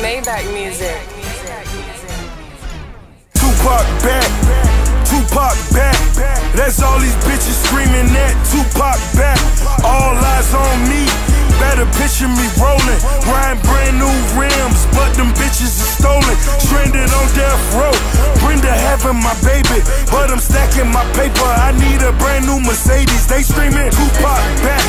Maybach music. Tupac back, Tupac back. That's all these bitches screaming at Tupac back. All eyes on me. Better picture me rolling, riding brand new rims, but them bitches are stolen. Stranded on death row. Bring Brenda having my baby, but I'm stacking my paper new Mercedes, they screaming Tupac back.